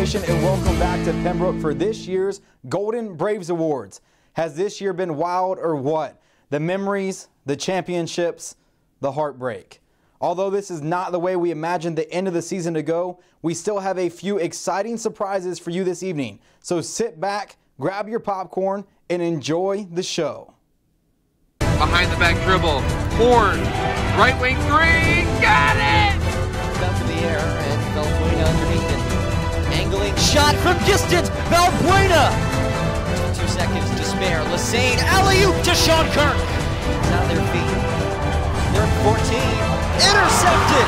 Nation, and welcome back to Pembroke for this year's Golden Braves Awards. Has this year been wild or what? The memories, the championships, the heartbreak. Although this is not the way we imagined the end of the season to go, we still have a few exciting surprises for you this evening. So sit back, grab your popcorn, and enjoy the show. Behind the back dribble, Horn, right wing three, got it! Angling shot from distance, Valbuena! Two seconds to spare. Lassane, alley-oop to Sean Kirk. It's on their feet. They're 14. Intercepted!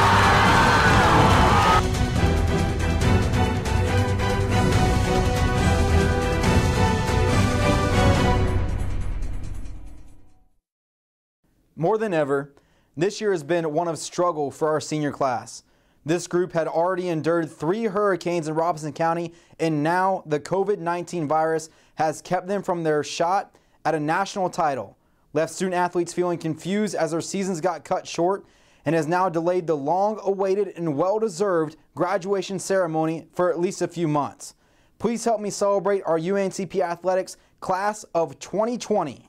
More than ever, this year has been one of struggle for our senior class. This group had already endured three hurricanes in Robeson County, and now the COVID 19 virus has kept them from their shot at a national title, left student athletes feeling confused as their seasons got cut short, and has now delayed the long awaited and well deserved graduation ceremony for at least a few months. Please help me celebrate our UNCP Athletics class of 2020.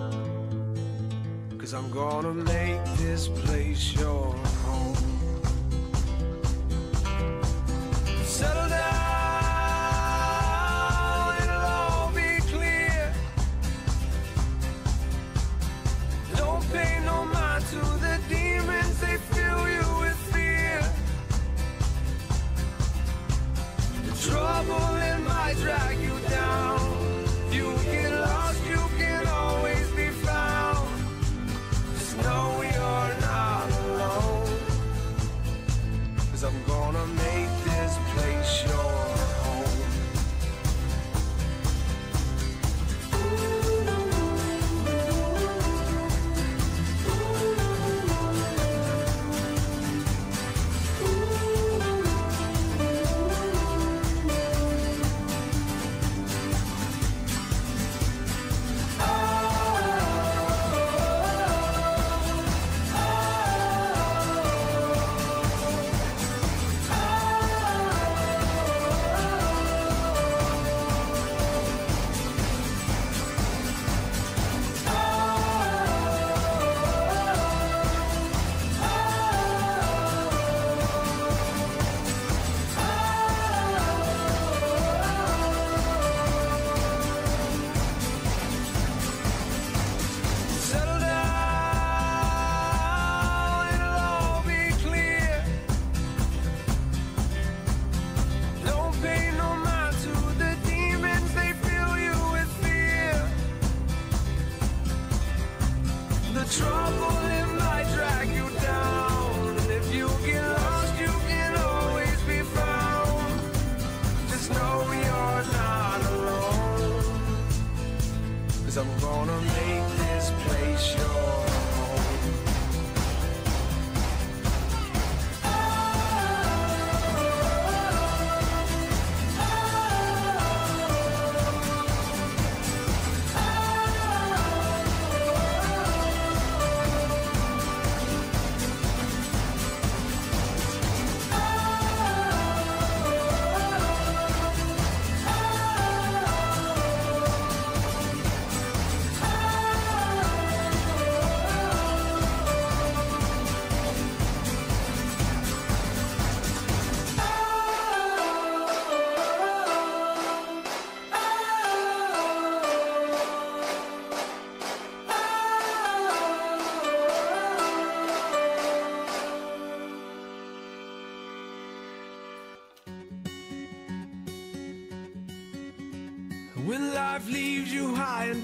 Cause I'm gonna make this place your home. Settle down, it'll all be clear. Don't pay no mind to the demons, they fill you with fear. The trouble it might drag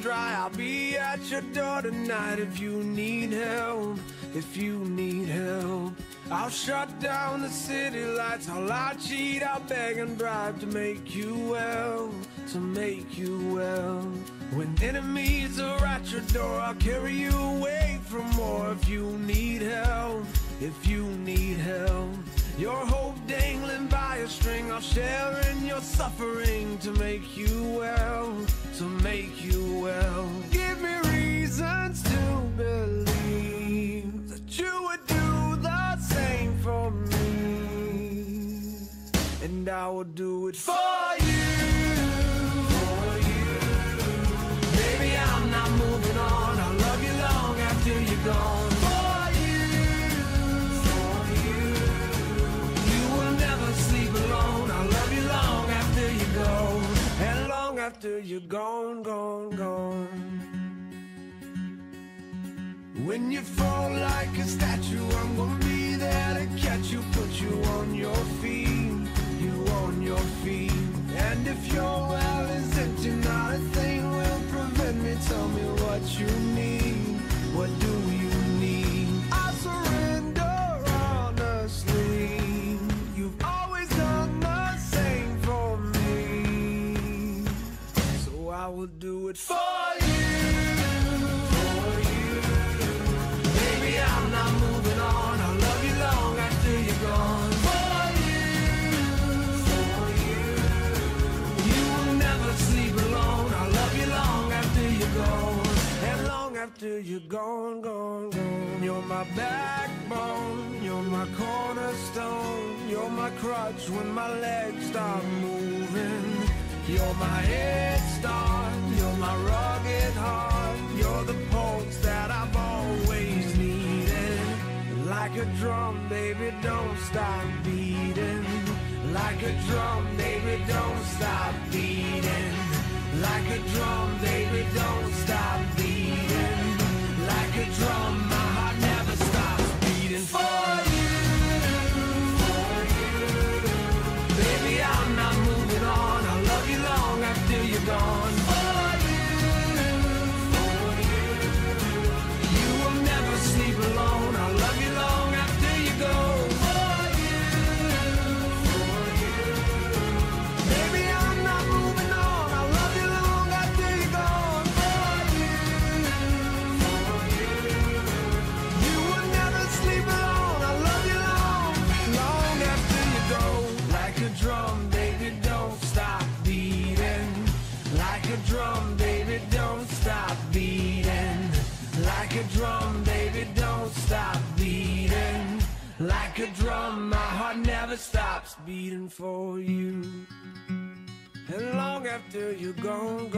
dry, I'll be at your door tonight if you need help. if you need help. I'll shut when my legs stop moving. You're my you're gone,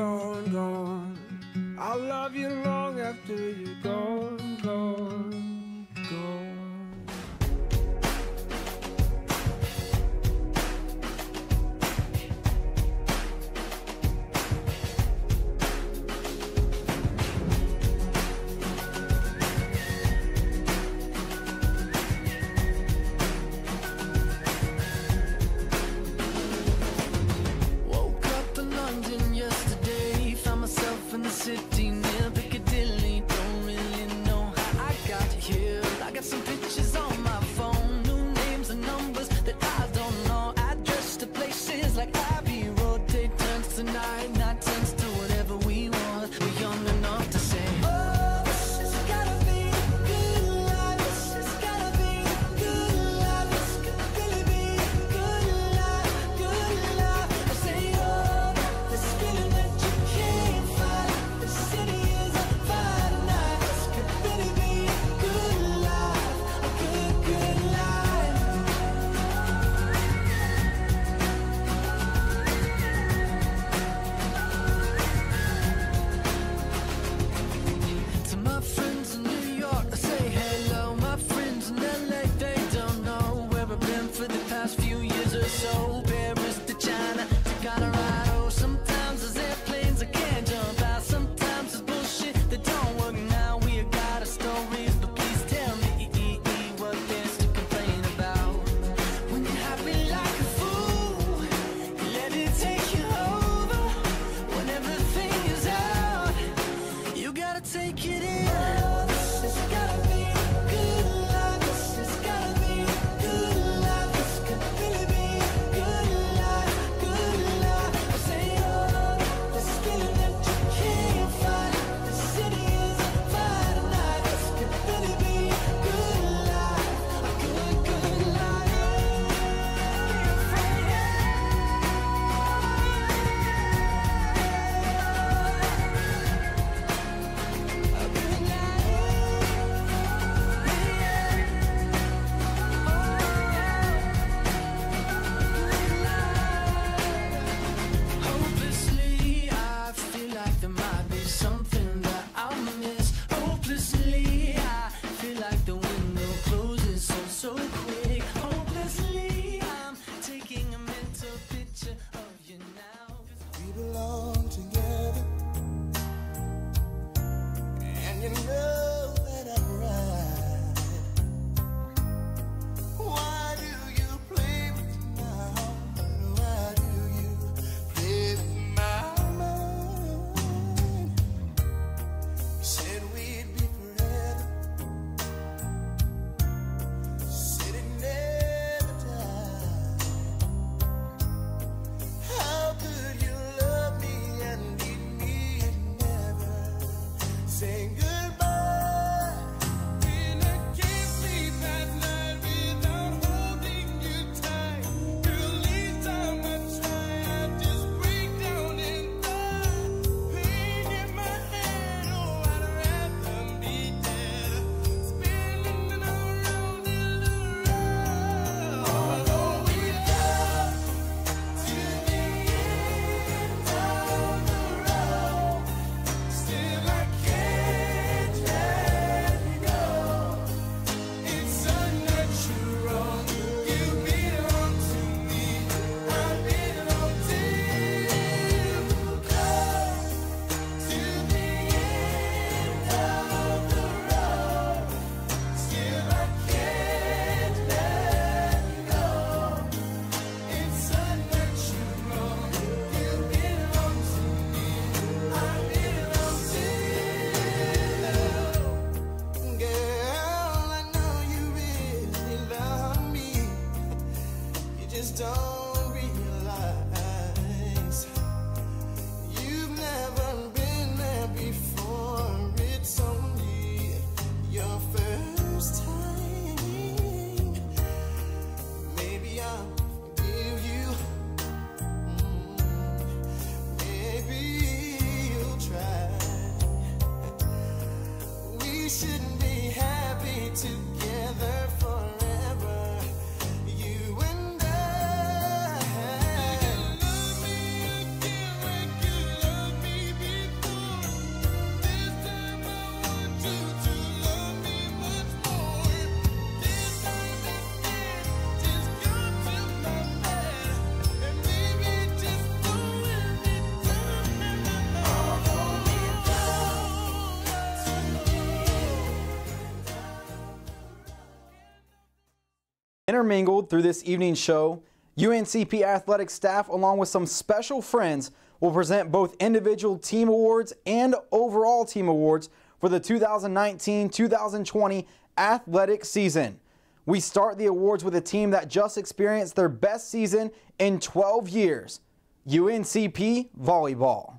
Intermingled through this evening's show, UNCP athletic staff, along with some special friends, will present both individual team awards and overall team awards for the 2019 2020 athletic season. We start the awards with a team that just experienced their best season in 12 years UNCP Volleyball.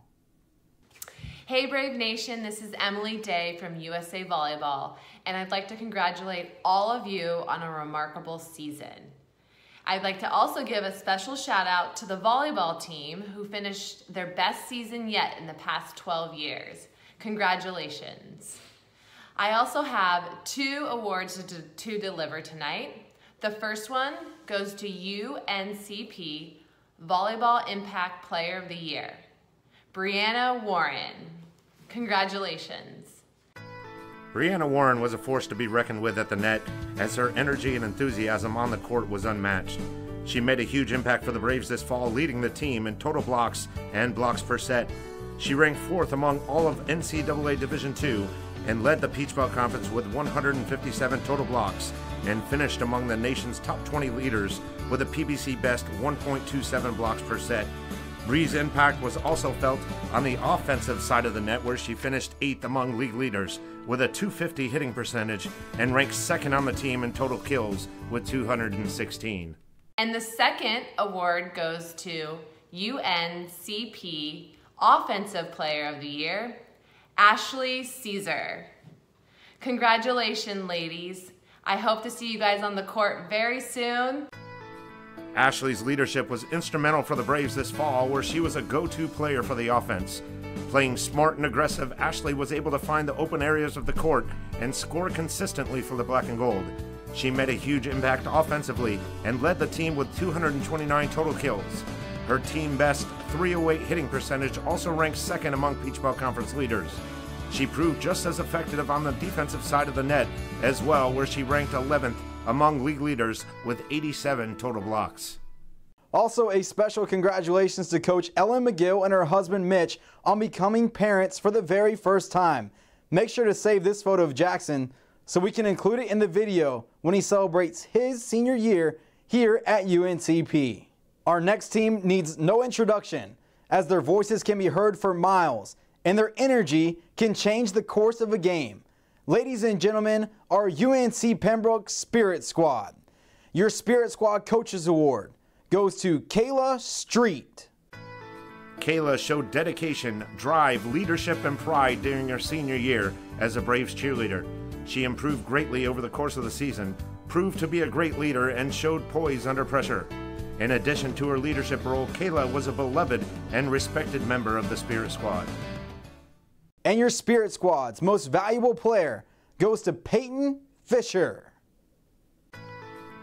Hey Brave Nation, this is Emily Day from USA Volleyball, and I'd like to congratulate all of you on a remarkable season. I'd like to also give a special shout out to the volleyball team who finished their best season yet in the past 12 years. Congratulations. I also have two awards to, to deliver tonight. The first one goes to UNCP Volleyball Impact Player of the Year, Brianna Warren. Congratulations. Brianna Warren was a force to be reckoned with at the net, as her energy and enthusiasm on the court was unmatched. She made a huge impact for the Braves this fall, leading the team in total blocks and blocks per set. She ranked fourth among all of NCAA Division II and led the Peach Belt Conference with 157 total blocks and finished among the nation's top 20 leaders with a PBC best 1.27 blocks per set. Bree's impact was also felt on the offensive side of the net, where she finished eighth among league leaders with a 250 hitting percentage and ranked second on the team in total kills with 216. And the second award goes to UNCP Offensive Player of the Year, Ashley Caesar. Congratulations, ladies. I hope to see you guys on the court very soon. Ashley's leadership was instrumental for the Braves this fall, where she was a go to player for the offense. Playing smart and aggressive, Ashley was able to find the open areas of the court and score consistently for the black and gold. She made a huge impact offensively and led the team with 229 total kills. Her team best 308 hitting percentage also ranked second among Peach Belt Conference leaders. She proved just as effective on the defensive side of the net as well, where she ranked 11th among league leaders with 87 total blocks. Also, a special congratulations to Coach Ellen McGill and her husband Mitch on becoming parents for the very first time. Make sure to save this photo of Jackson so we can include it in the video when he celebrates his senior year here at UNCP. Our next team needs no introduction, as their voices can be heard for miles and their energy can change the course of a game. Ladies and gentlemen, our UNC Pembroke Spirit Squad. Your Spirit Squad Coaches Award goes to Kayla Street. Kayla showed dedication, drive, leadership, and pride during her senior year as a Braves cheerleader. She improved greatly over the course of the season, proved to be a great leader, and showed poise under pressure. In addition to her leadership role, Kayla was a beloved and respected member of the Spirit Squad. And your Spirit Squad's most valuable player goes to Peyton Fisher.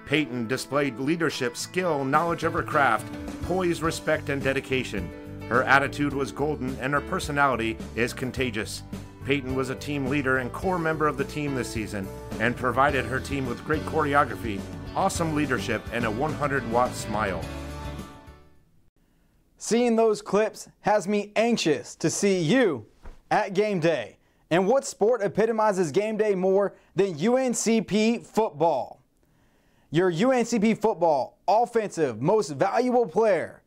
Peyton displayed leadership, skill, knowledge of her craft, poise, respect, and dedication. Her attitude was golden and her personality is contagious. Peyton was a team leader and core member of the team this season and provided her team with great choreography, awesome leadership, and a 100 watt smile. Seeing those clips has me anxious to see you at game day. And what sport epitomizes game day more than UNCP football? Your UNCP football offensive most valuable player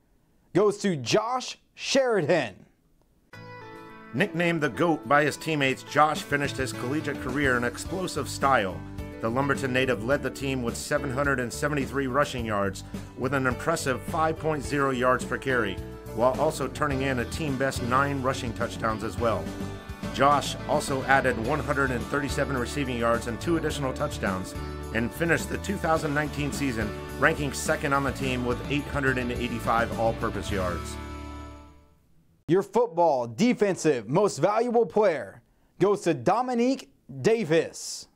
goes to Josh Sheridan. Nicknamed the GOAT by his teammates, Josh finished his collegiate career in explosive style. The Lumberton native led the team with 773 rushing yards, with an impressive 5.0 yards per carry, while also turning in a team best nine rushing touchdowns as well. Josh also added 137 receiving yards and two additional touchdowns, and finished the 2019 season ranking second on the team with 885 all purpose yards. Your football defensive most valuable player goes to Dominique Davis.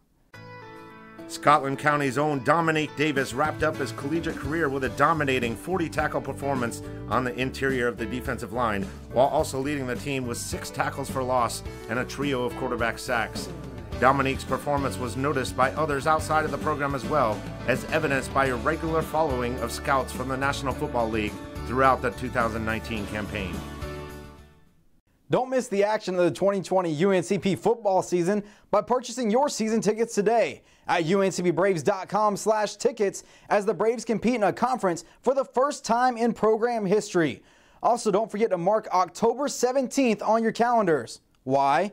Scotland County's own Dominique Davis wrapped up his collegiate career with a dominating 40 tackle performance on the interior of the defensive line, while also leading the team with six tackles for loss and a trio of quarterback sacks. Dominique's performance was noticed by others outside of the program as well, as evidenced by a regular following of scouts from the National Football League throughout the 2019 campaign. Don't miss the action of the 2020 UNCP football season by purchasing your season tickets today at uncpbraves.com slash tickets as the Braves compete in a conference for the first time in program history. Also, don't forget to mark October 17th on your calendars. Why?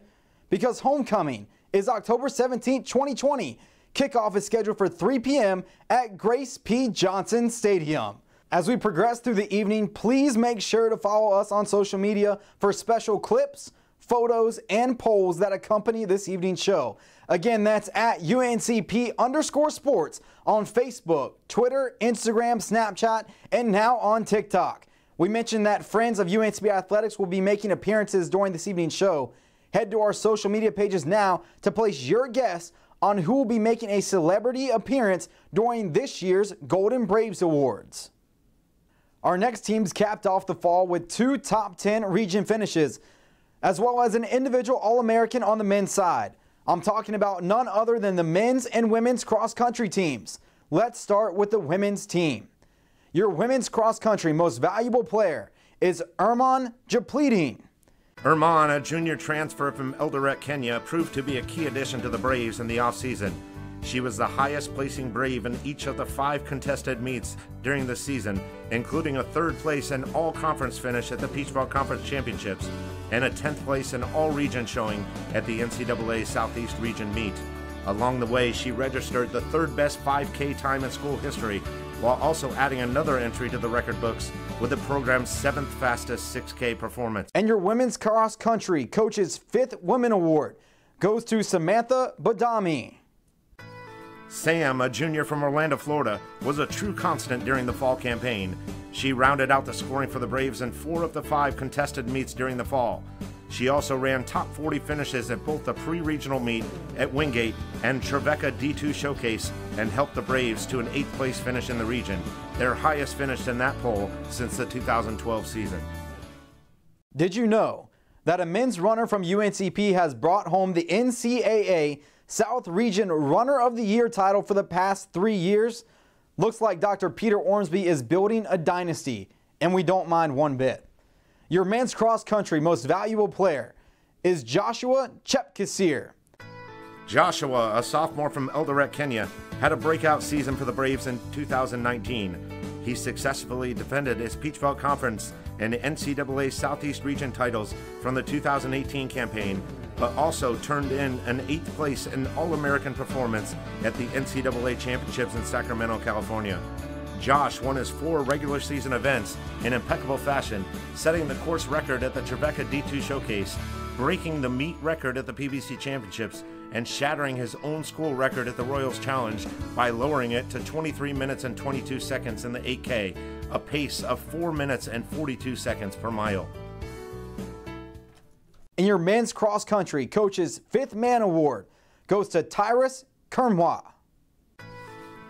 Because homecoming is October 17th, 2020. Kickoff is scheduled for 3 p.m. at Grace P. Johnson Stadium. As we progress through the evening, please make sure to follow us on social media for special clips, photos, and polls that accompany this evening's show. Again, that's at UNCP underscore sports on Facebook, Twitter, Instagram, Snapchat, and now on TikTok. We mentioned that friends of UNCP Athletics will be making appearances during this evening's show. Head to our social media pages now to place your guess on who will be making a celebrity appearance during this year's Golden Braves Awards. Our next teams capped off the fall with two top 10 region finishes, as well as an individual All American on the men's side. I'm talking about none other than the men's and women's cross country teams. Let's start with the women's team. Your women's cross country most valuable player is Erman Japleting. Erman, a junior transfer from Eldoret, Kenya, proved to be a key addition to the Braves in the offseason. She was the highest placing Brave in each of the five contested meets during the season, including a third place and all conference finish at the Peach Belt Conference Championships and a 10th place and all region showing at the NCAA Southeast Region meet. Along the way, she registered the third best 5K time in school history, while also adding another entry to the record books with the program's seventh fastest 6K performance. And your women's cross country coach's fifth women award goes to Samantha Badami. Sam, a junior from Orlando, Florida, was a true constant during the fall campaign. She rounded out the scoring for the Braves in four of the five contested meets during the fall. She also ran top 40 finishes at both the pre regional meet at Wingate and Trevecca D2 Showcase and helped the Braves to an eighth place finish in the region, their highest finish in that poll since the 2012 season. Did you know that a men's runner from UNCP has brought home the NCAA South Region Runner of the Year title for the past three years? Looks like Dr. Peter Ormsby is building a dynasty, and we don't mind one bit. Your men's cross country most valuable player is Joshua Chepkisir. Joshua, a sophomore from Eldoret, Kenya, had a breakout season for the Braves in 2019. He successfully defended his Peach Belt Conference and NCAA Southeast Region titles from the 2018 campaign, but also turned in an eighth place and All American performance at the NCAA Championships in Sacramento, California. Josh won his four regular season events in impeccable fashion, setting the course record at the Trevecca D2 Showcase, breaking the meet record at the PBC Championships, and shattering his own school record at the Royals Challenge by lowering it to 23 minutes and 22 seconds in the 8K, a pace of 4 minutes and 42 seconds per mile. And your men's cross country coach's fifth man award goes to Tyrus Kernwa.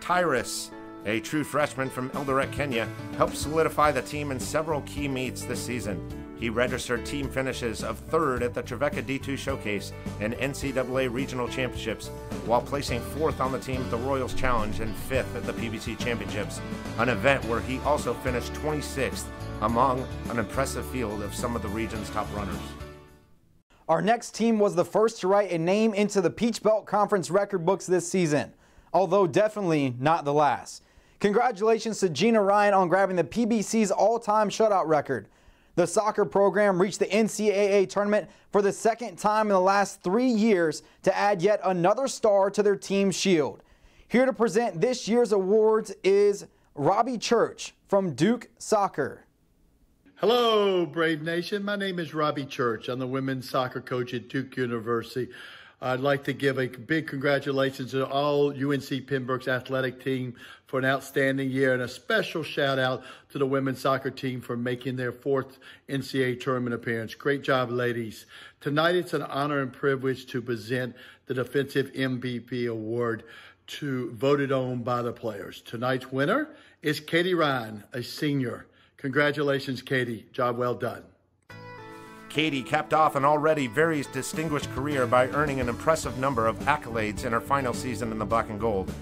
Tyrus, a true freshman from Eldoret, Kenya, helped solidify the team in several key meets this season. He registered team finishes of third at the Trevecca D2 Showcase and NCAA Regional Championships, while placing fourth on the team at the Royals Challenge and fifth at the PBC Championships, an event where he also finished 26th among an impressive field of some of the region's top runners. Our next team was the first to write a name into the Peach Belt Conference record books this season, although definitely not the last. Congratulations to Gina Ryan on grabbing the PBC's all time shutout record. The soccer program reached the NCAA tournament for the second time in the last three years to add yet another star to their team shield. Here to present this year's awards is Robbie Church from Duke Soccer. Hello, Brave Nation. My name is Robbie Church. I'm the women's soccer coach at Duke University. I'd like to give a big congratulations to all UNC Pembroke's athletic team for an outstanding year and a special shout out to the women's soccer team for making their fourth NCAA tournament appearance. Great job, ladies. Tonight it's an honor and privilege to present the Defensive MVP Award to voted on by the players. Tonight's winner is Katie Ryan, a senior. Congratulations, Katie. Job well done. Katie capped off an already very distinguished career by earning an impressive number of accolades in her final season in the black and gold.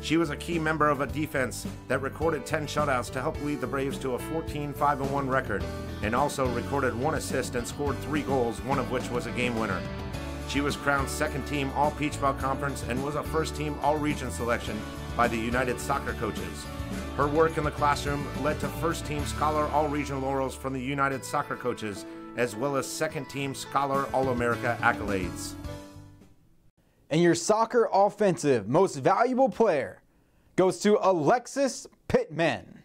She was a key member of a defense that recorded 10 shutouts to help lead the Braves to a 14 5 1 record, and also recorded one assist and scored three goals, one of which was a game winner. She was crowned second team All Peach Belt Conference and was a first team All Region selection by the United Soccer Coaches. Her work in the classroom led to first team Scholar All Region laurels from the United Soccer Coaches, as well as second team Scholar All America accolades. And your soccer offensive most valuable player goes to Alexis Pittman.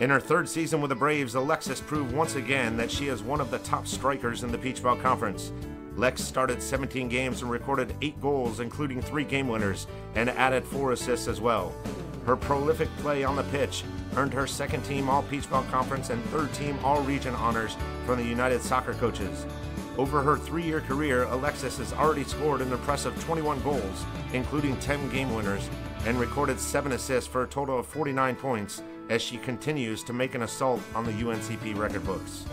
In her third season with the Braves, Alexis proved once again that she is one of the top strikers in the Peach Belt Conference. Lex started 17 games and recorded 8 goals, including 3 game winners, and added 4 assists as well. Her prolific play on the pitch earned her second team All Peach Belt Conference and third team All Region honors from the United Soccer Coaches. Over her three year career, Alexis has already scored an impressive 21 goals, including 10 game winners, and recorded 7 assists for a total of 49 points as she continues to make an assault on the UNCP record books.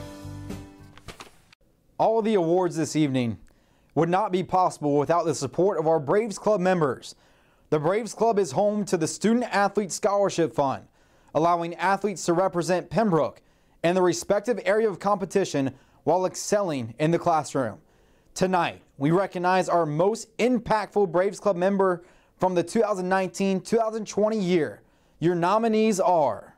All of the awards this evening would not be possible without the support of our Braves Club members. The Braves Club is home to the Student Athlete Scholarship Fund, allowing athletes to represent Pembroke and the respective area of competition while excelling in the classroom. Tonight, we recognize our most impactful Braves Club member from the 2019 2020 year. Your nominees are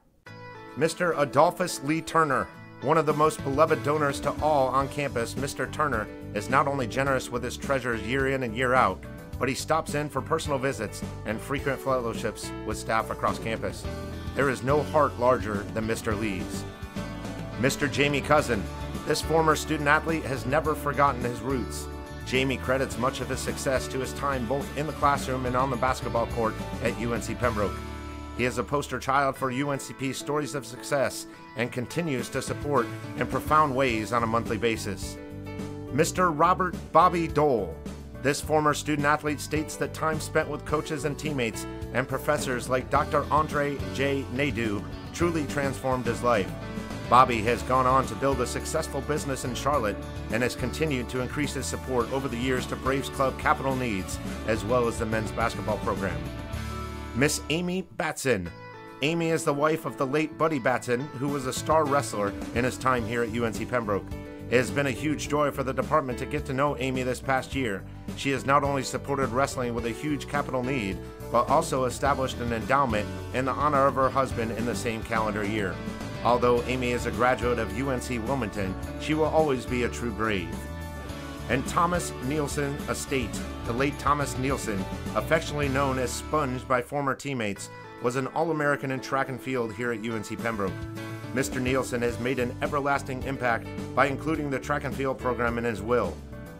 Mr. Adolphus Lee Turner, one of the most beloved donors to all on campus, Mr. Turner is not only generous with his treasures year in and year out, but he stops in for personal visits and frequent fellowships with staff across campus. There is no heart larger than Mr. Lee's. Mr. Jamie Cousin, this former student athlete has never forgotten his roots. Jamie credits much of his success to his time both in the classroom and on the basketball court at UNC Pembroke. He is a poster child for UNCP's stories of success and continues to support in profound ways on a monthly basis. Mr. Robert Bobby Dole. This former student athlete states that time spent with coaches and teammates and professors like Dr. Andre J. Nadeau truly transformed his life. Bobby has gone on to build a successful business in Charlotte and has continued to increase his support over the years to Braves Club capital needs as well as the men's basketball program. Miss Amy Batson. Amy is the wife of the late Buddy Batson, who was a star wrestler in his time here at UNC Pembroke. It has been a huge joy for the department to get to know Amy this past year. She has not only supported wrestling with a huge capital need, but also established an endowment in the honor of her husband in the same calendar year. Although Amy is a graduate of UNC Wilmington, she will always be a true Brave and Thomas Nielsen Estate. The late Thomas Nielsen, affectionately known as Sponge by former teammates, was an All American in track and field here at UNC Pembroke. Mr. Nielsen has made an everlasting impact by including the track and field program in his will.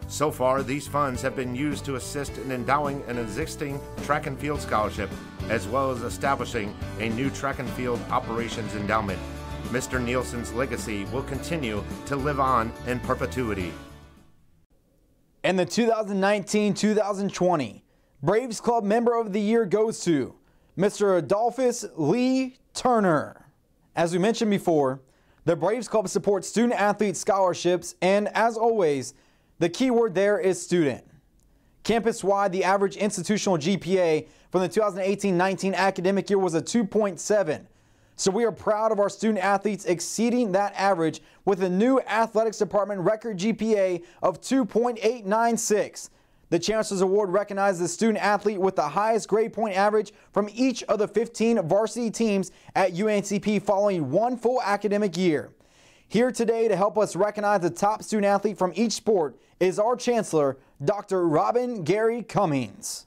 So far, these funds have been used to assist in endowing an existing track and field scholarship, as well as establishing a new track and field operations endowment. Mr. Nielsen's legacy will continue to live on in perpetuity. And the 2019-2020 Braves Club Member of the Year goes to Mr. Adolphus Lee Turner. As we mentioned before, the Braves Club supports student athlete scholarships, and as always, the key word there is student. Campus wide, the average institutional GPA from the 2018 19 academic year was a 2.7. So we are proud of our student athletes exceeding that average with a new athletics department record GPA of 2.896. The Chancellor's Award recognizes the student athlete with the highest grade point average from each of the 15 varsity teams at UNCP following one full academic year. Here today to help us recognize the top student athlete from each sport is our Chancellor, Dr. Robin Gary Cummings.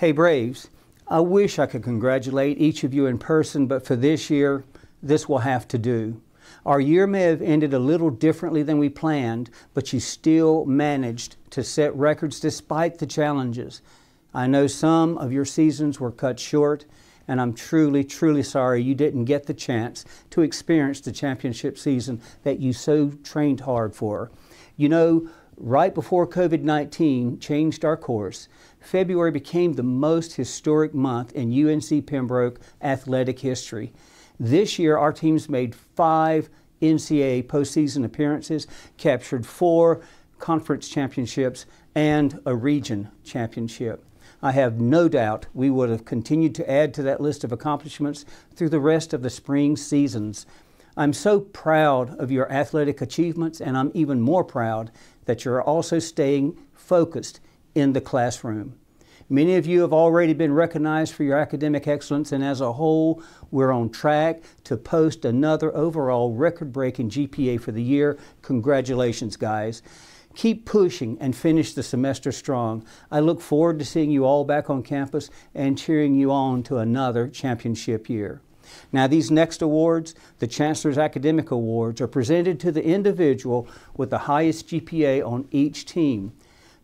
Hey, Braves, I wish I could congratulate each of you in person, but for this year, this will have to do. Our year may have ended a little differently than we planned, but you still managed to set records despite the challenges. I know some of your seasons were cut short, and I'm truly, truly sorry you didn't get the chance to experience the championship season that you so trained hard for. You know, right before COVID 19 changed our course, February became the most historic month in UNC Pembroke athletic history. This year, our teams made five NCAA postseason appearances, captured four conference championships, and a region championship. I have no doubt we would have continued to add to that list of accomplishments through the rest of the spring seasons. I'm so proud of your athletic achievements, and I'm even more proud that you're also staying focused in the classroom. Many of you have already been recognized for your academic excellence, and as a whole, we're on track to post another overall record breaking GPA for the year. Congratulations, guys. Keep pushing and finish the semester strong. I look forward to seeing you all back on campus and cheering you on to another championship year. Now, these next awards, the Chancellor's Academic Awards, are presented to the individual with the highest GPA on each team.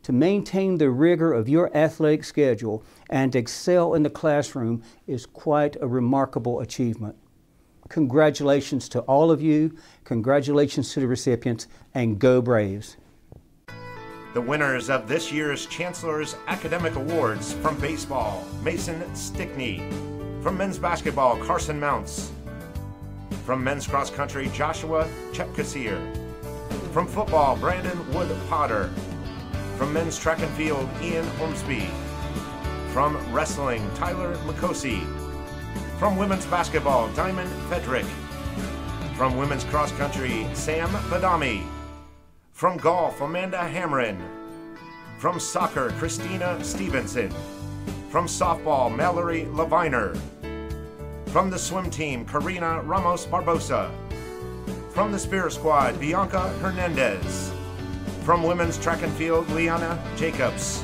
To maintain the rigor of your athletic schedule and excel in the classroom is quite a remarkable achievement. Congratulations to all of you, congratulations to the recipients, and go Braves! The winners of this year's Chancellor's Academic Awards from baseball, Mason Stickney. From men's basketball, Carson Mounts. From men's cross country, Joshua Chepkasir. From football, Brandon Wood Potter. From men's track and field, Ian Ormsby. From wrestling, Tyler Makosi. From women's basketball, Diamond Fedrick. From women's cross country, Sam Badami. From golf, Amanda Hamrin. From soccer, Christina Stevenson. From softball, Mallory Leviner. From the swim team, Karina Ramos Barbosa. From the Spirit Squad, Bianca Hernandez. From women's track and field, Liana Jacobs.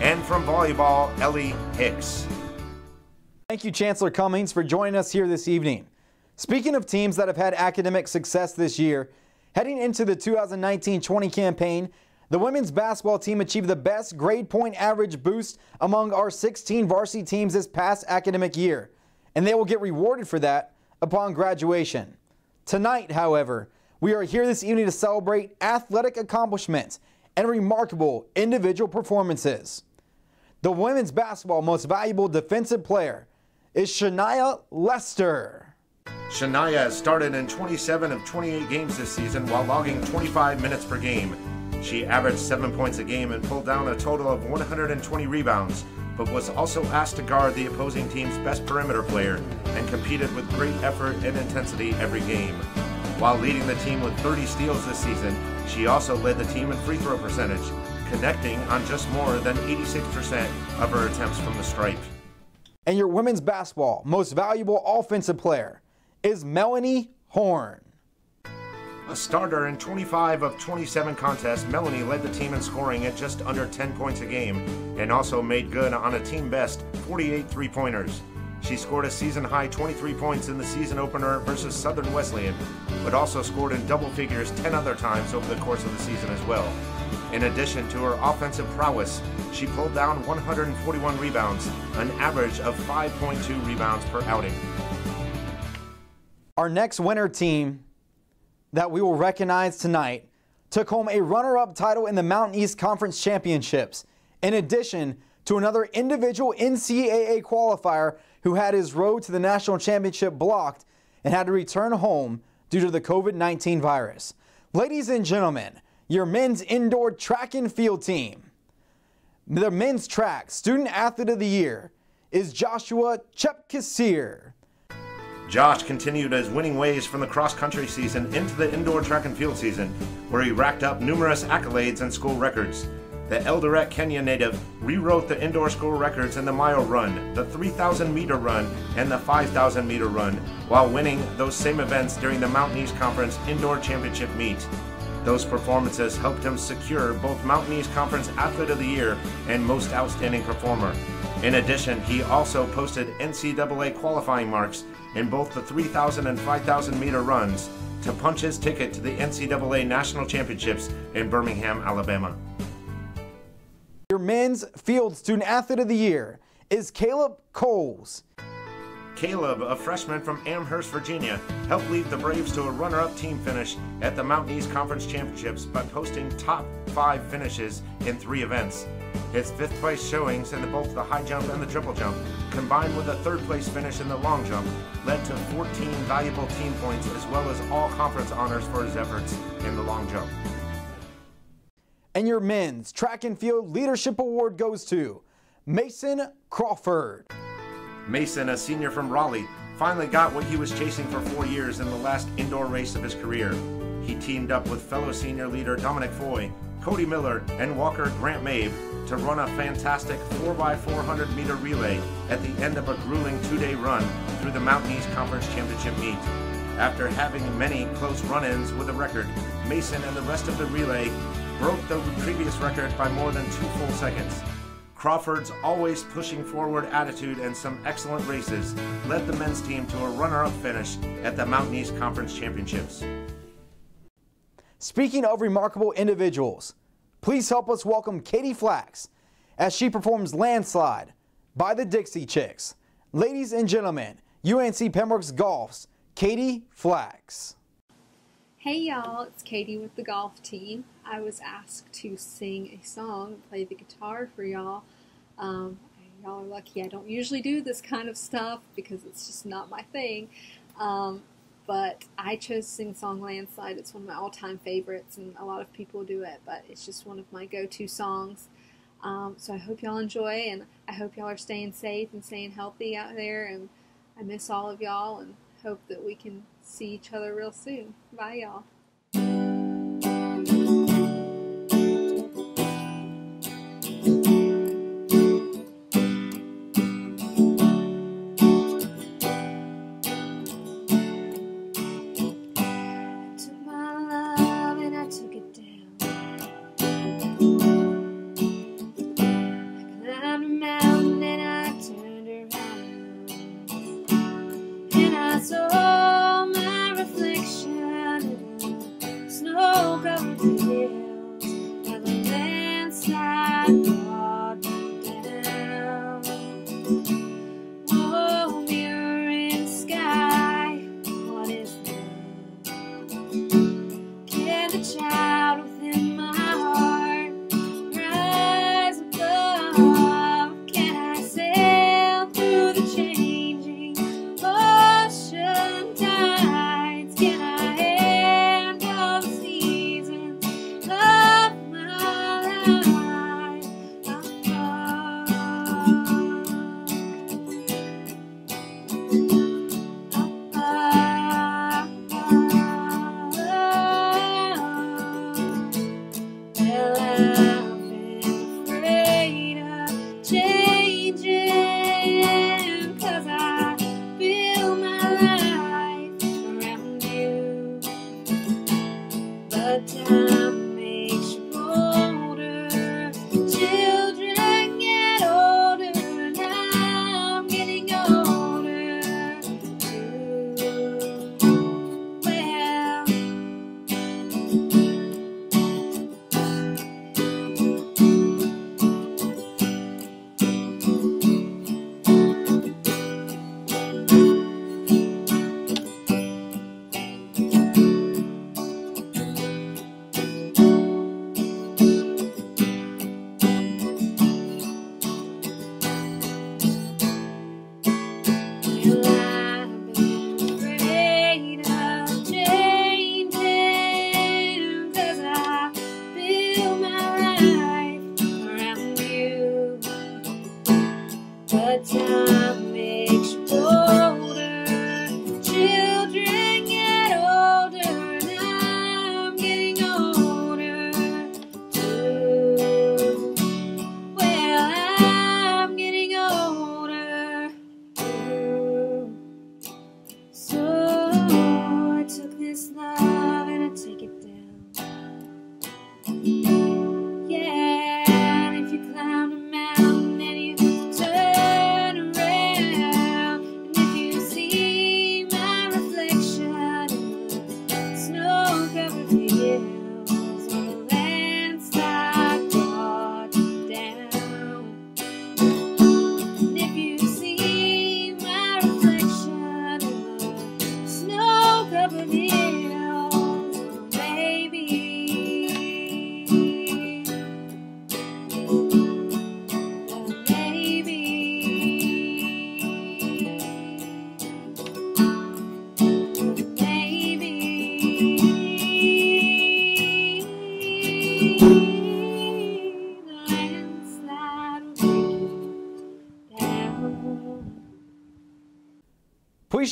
And from volleyball, Ellie Hicks. Thank you, Chancellor Cummings, for joining us here this evening. Speaking of teams that have had academic success this year, heading into the 2019-20 campaign, the women's basketball team achieved the best grade point average boost among our 16 varsity teams this past academic year, and they will get rewarded for that upon graduation. Tonight, however, we are here this evening to celebrate athletic accomplishments and remarkable individual performances. The women's basketball most valuable defensive player is Shania Lester. Shania has started in 27 of 28 games this season while logging 25 minutes per game. She averaged 7 points a game and pulled down a total of 120 rebounds, but was also asked to guard the opposing team's best perimeter player and competed with great effort and intensity every game. While leading the team with 30 steals this season, she also led the team in free throw percentage, connecting on just more than 86% of her attempts from the stripe. And your women's basketball most valuable offensive player is Melanie Horn. A starter in 25 of 27 contests, Melanie led the team in scoring at just under 10 points a game and also made good on a team best 48 three pointers. She scored a season high 23 points in the season opener versus Southern Wesleyan, but also scored in double figures 10 other times over the course of the season as well. In addition to her offensive prowess, she pulled down 141 rebounds, an average of 5.2 rebounds per outing. Our next winner team that we will recognize tonight took home a runner up title in the Mountain East Conference Championships, in addition to another individual NCAA qualifier who had his road to the national championship blocked and had to return home due to the COVID 19 virus. Ladies and gentlemen, your men's indoor track and field team. The men's track student athlete of the year is Joshua Chepkasir. Josh continued his winning ways from the cross country season into the indoor track and field season, where he racked up numerous accolades and school records. The Eldoret, Kenya native rewrote the indoor school records in the mile run, the 3,000 meter run, and the 5,000 meter run, while winning those same events during the Mountain East Conference Indoor Championship meet. Those performances helped him secure both Mountain East Conference Athlete of the Year and Most Outstanding Performer. In addition, he also posted NCAA qualifying marks in both the 3,000 and 5,000 meter runs to punch his ticket to the NCAA National Championships in Birmingham, Alabama. Your men's field student athlete of the year is Caleb Coles. Caleb, a freshman from Amherst, Virginia, helped lead the Braves to a runner up team finish at the Mountain East Conference Championships by posting top five finishes in three events. His fifth place showings in both the high jump and the triple jump, combined with a third place finish in the long jump, led to 14 valuable team points as well as all conference honors for his efforts in the long jump. And your men's track and field leadership award goes to Mason Crawford. Mason, a senior from Raleigh, finally got what he was chasing for four years in the last indoor race of his career. He teamed up with fellow senior leader Dominic Foy, Cody Miller, and Walker Grant Mabe to run a fantastic 4x400 meter relay at the end of a grueling two day run through the Mountain East Conference Championship meet. After having many close run ins with a record, Mason and the rest of the relay broke the previous record by more than two full seconds. Crawford's always pushing forward attitude and some excellent races led the men's team to a runner up finish at the Mountain East Conference Championships. Speaking of remarkable individuals, please help us welcome Katie Flax as she performs Landslide by the Dixie Chicks. Ladies and gentlemen, UNC Pembroke's Golf's Katie Flax. Hey y'all, it's Katie with the golf team. I was asked to sing a song, and play the guitar for y'all. Um, y'all are lucky I don't usually do this kind of stuff because it's just not my thing. Um, but I chose sing song Landslide. It's one of my all time favorites, and a lot of people do it, but it's just one of my go to songs. Um, so I hope y'all enjoy, and I hope y'all are staying safe and staying healthy out there. And I miss all of y'all, and hope that we can see each other real soon. Bye, y'all.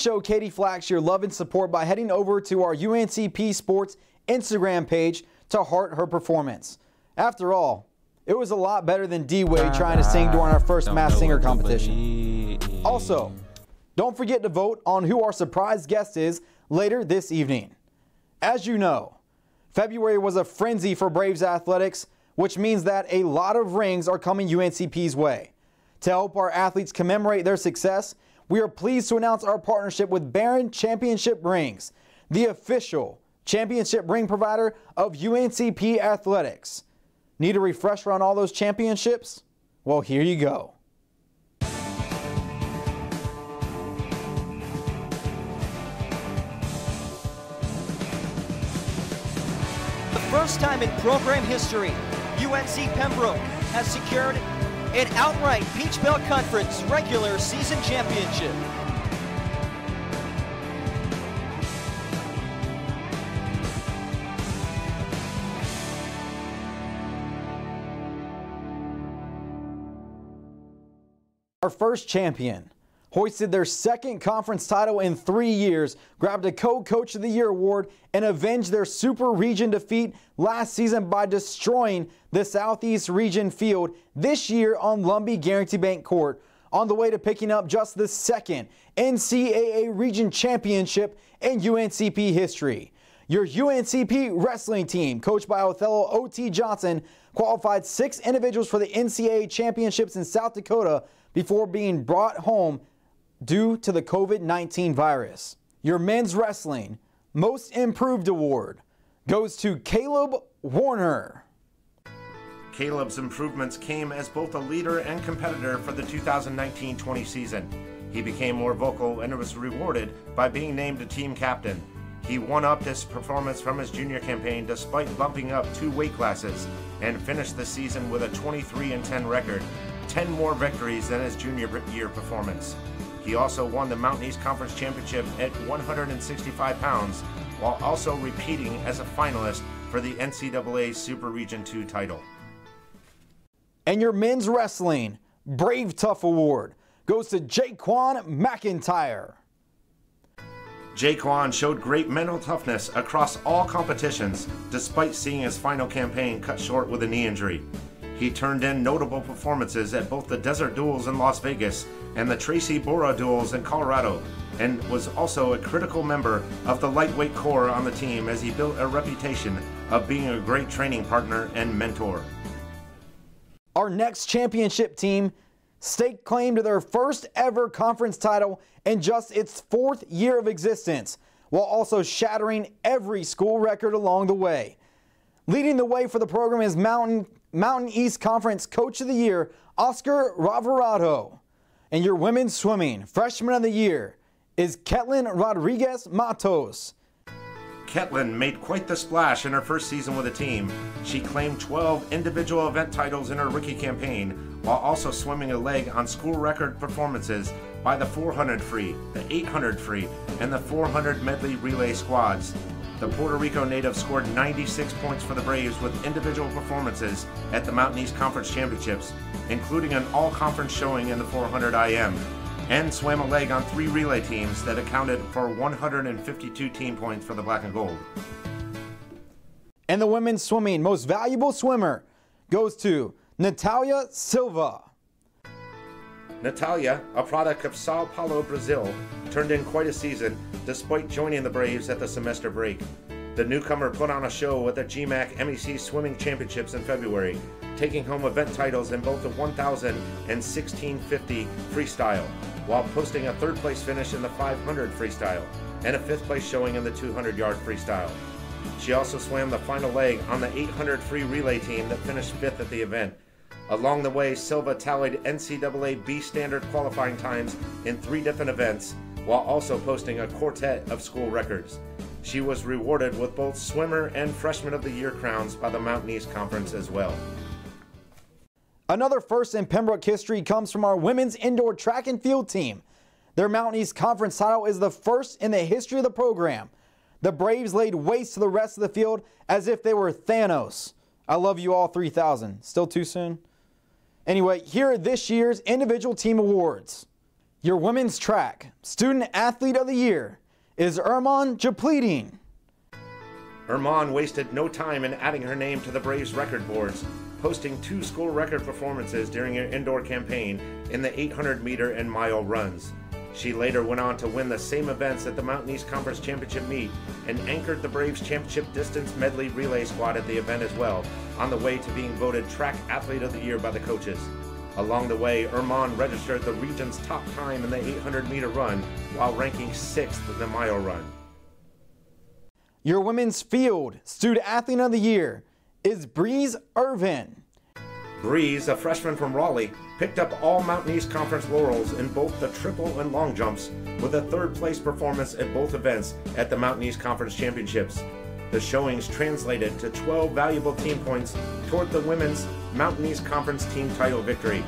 Show Katie Flax your love and support by heading over to our UNCP Sports Instagram page to heart her performance. After all, it was a lot better than D Wade trying to sing during our first Masked Singer competition. Also, don't forget to vote on who our surprise guest is later this evening. As you know, February was a frenzy for Braves athletics, which means that a lot of rings are coming UNCP's way. To help our athletes commemorate their success, we are pleased to announce our partnership with Baron Championship Rings, the official championship ring provider of UNCP Athletics. Need a refresher on all those championships? Well, here you go. The first time in program history, UNC Pembroke has secured an outright Peach Belt Conference regular season championship. Our first champion hoisted their second conference title in three years, grabbed a co-coach of the year award, and avenged their super region defeat last season by destroying the Southeast region field this year on Lumbee Guaranty Bank Court on the way to picking up just the second NCAA region championship in UNCP history. Your UNCP wrestling team, coached by Othello O.T. Johnson, qualified six individuals for the NCAA championships in South Dakota before being brought home due to the COVID 19 virus. Your men's wrestling most improved award goes to Caleb Warner. Caleb's improvements came as both a leader and competitor for the 2019 20 season. He became more vocal and was rewarded by being named a team captain. He won up his performance from his junior campaign despite bumping up two weight classes and finished the season with a 23 10 record, 10 more victories than his junior year performance. He also won the Mountain East Conference Championship at 165 pounds, while also repeating as a finalist for the NCAA Super Region 2 title. And your men's wrestling Brave Tough Award goes to Jaquan McIntyre. Jaquan showed great mental toughness across all competitions, despite seeing his final campaign cut short with a knee injury. He turned in notable performances at both the Desert Duels in Las Vegas and the Tracy Bora Duels in Colorado, and was also a critical member of the lightweight core on the team as he built a reputation of being a great training partner and mentor. Our next championship team staked claim to their first ever conference title in just its fourth year of existence, while also shattering every school record along the way. Leading the way for the program is Mountain, Mountain East Conference Coach of the Year, Oscar Ravarado. And your women's swimming Freshman of the Year is Ketlin Rodriguez Matos. Ketlin made quite the splash in her first season with the team. She claimed 12 individual event titles in her rookie campaign, while also swimming a leg on school record performances by the 400 free, the 800 free, and the 400 medley relay squads. The Puerto Rico native scored 96 points for the Braves with individual performances at the Mountain East Conference Championships, including an all conference showing in the 400 IM, and swam a leg on three relay teams that accounted for 152 team points for the Black and Gold. And the women's swimming most valuable swimmer goes to Natalia Silva. Natalia, a product of Sao Paulo, Brazil, turned in quite a season despite joining the Braves at the semester break. The newcomer put on a show at the GMAC MEC Swimming Championships in February, taking home event titles in both the 1000 and 1650 freestyle, while posting a third place finish in the 500 freestyle and a fifth place showing in the 200 yard freestyle. She also swam the final leg on the 800 free relay team that finished fifth at the event. Along the way, Silva tallied NCAA B standard qualifying times in three different events, while also posting a quartet of school records. She was rewarded with both Swimmer and Freshman of the Year crowns by the Mountain East Conference as well. Another first in Pembroke history comes from our women's indoor track and field team. Their Mountain East Conference title is the first in the history of the program. The Braves laid waste to the rest of the field as if they were Thanos. I love you all 3000. Still too soon? Anyway, here are this year's individual team awards. Your women's track student athlete of the year is Erman Japleting. Erman wasted no time in adding her name to the Braves record boards, posting two school record performances during her indoor campaign in the 800 meter and mile runs. She later went on to win the same events at the Mountain East Conference Championship meet and anchored the Braves Championship Distance Medley Relay Squad at the event as well, on the way to being voted Track Athlete of the Year by the coaches. Along the way, Erman registered the region's top time in the 800 meter run while ranking sixth in the mile run. Your women's field student athlete of the year is Breeze Irvin. Breeze, a freshman from Raleigh, picked up all Mountain East Conference laurels in both the triple and long jumps with a third place performance at both events at the Mountain East Conference Championships. The showings translated to 12 valuable team points toward the women's Mountain East Conference team title victory.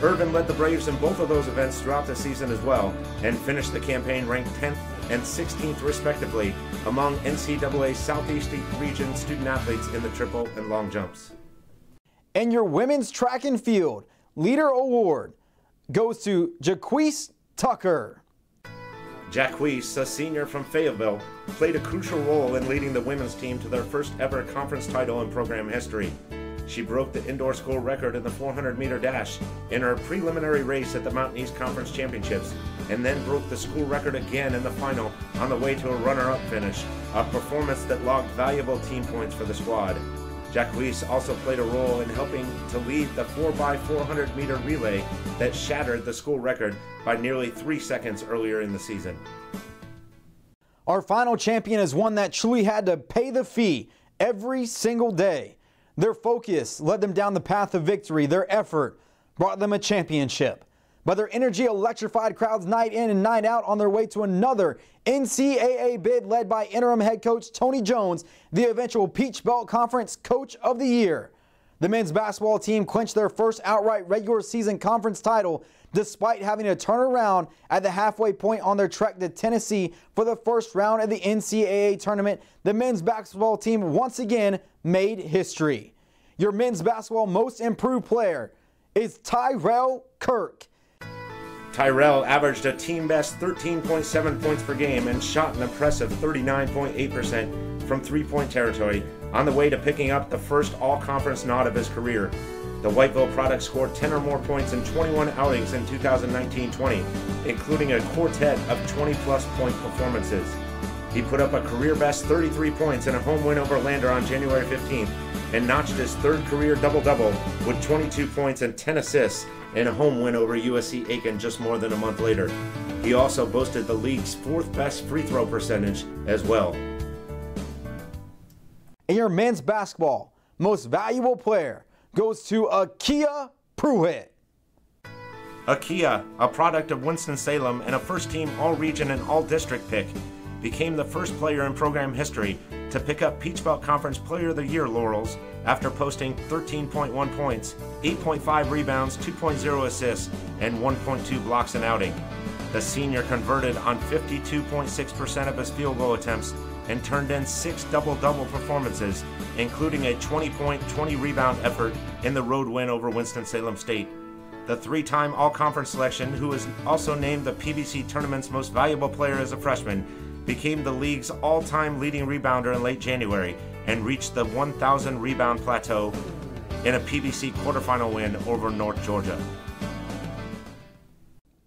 Irvin led the Braves in both of those events throughout the season as well and finished the campaign ranked 10th and 16th respectively among NCAA Southeast region student athletes in the triple and long jumps. And your women's track and field leader award goes to Jaquise Tucker. Jacquees, a senior from Fayetteville, played a crucial role in leading the women's team to their first ever conference title in program history. She broke the indoor school record in the 400 meter dash in her preliminary race at the Mountain East Conference Championships, and then broke the school record again in the final on the way to a runner up finish, a performance that logged valuable team points for the squad. Jacquees also played a role in helping to lead the 4x400 meter relay that shattered the school record by nearly three seconds earlier in the season. Our final champion is one that truly had to pay the fee every single day. Their focus led them down the path of victory. Their effort brought them a championship. But their energy electrified crowds night in and night out on their way to another NCAA bid led by interim head coach Tony Jones, the eventual Peach Belt Conference Coach of the Year. The men's basketball team clinched their first outright regular season conference title despite having to turn around at the halfway point on their trek to Tennessee for the first round of the NCAA tournament. The men's basketball team once again made history. Your men's basketball most improved player is Tyrell Kirk. Tyrell averaged a team best 13.7 points per game and shot an impressive 39.8% from three point territory on the way to picking up the first all conference nod of his career. The Whiteville product scored 10 or more points in 21 outings in 2019 20, including a quartet of 20 plus point performances. He put up a career best 33 points in a home win over Lander on January 15th and notched his third career double double with 22 points and 10 assists in a home win over USC Aiken just more than a month later. He also boasted the league's fourth best free throw percentage as well. And your men's basketball most valuable player goes to Akia Pruitt. Akia, a product of Winston-Salem and a first-team all-region and all-district pick, became the first player in program history to pick up Peach Belt Conference Player of the Year laurels after posting 13.1 points, 8.5 rebounds, 2.0 assists, and 1.2 blocks an outing. The senior converted on 52.6% of his field goal attempts and turned in six double-double performances, including a 20-point, 20-rebound effort in the road win over Winston-Salem State. The three-time All-Conference selection, who was also named the PBC tournament's most valuable player as a freshman, became the league's all-time leading rebounder in late January and reached the 1,000 rebound plateau in a PBC quarterfinal win over North Georgia.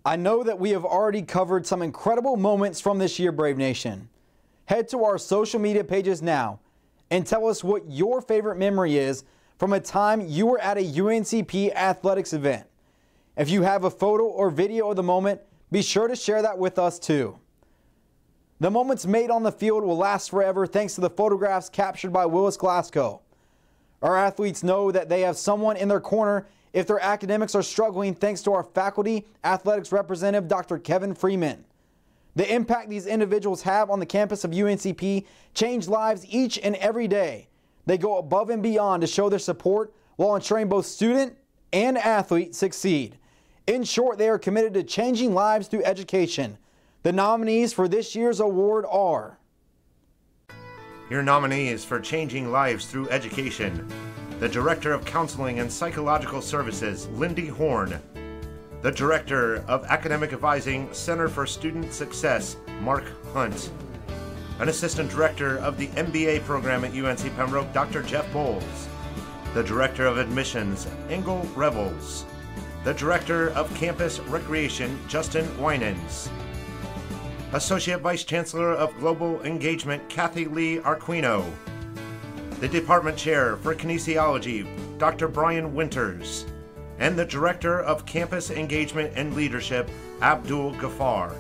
I know that we have already covered some incredible moments from this year, Brave Nation. Head to our social media pages now and tell us what your favorite memory is from a time you were at a UNCP athletics event. If you have a photo or video of the moment, be sure to share that with us too. The moments made on the field will last forever thanks to the photographs captured by Willis Glasgow. Our athletes know that they have someone in their corner if their academics are struggling thanks to our faculty athletics representative, Dr. Kevin Freeman. The impact these individuals have on the campus of UNCP change lives each and every day. They go above and beyond to show their support while ensuring both student and athlete succeed. In short, they are committed to changing lives through education. The nominees for this year's award are Your nominees for Changing Lives Through Education. The Director of Counseling and Psychological Services, Lindy Horn, the Director of Academic Advising, Center for Student Success, Mark Hunt, an Assistant Director of the MBA program at UNC Pembroke, Dr. Jeff Bowles, the Director of Admissions, Engel Revels, the Director of Campus Recreation, Justin Winans, Associate Vice Chancellor of Global Engagement, Kathy Lee Arquino, the Department Chair for Kinesiology, Dr. Brian Winters, and the Director of Campus Engagement and Leadership, Abdul Ghaffar.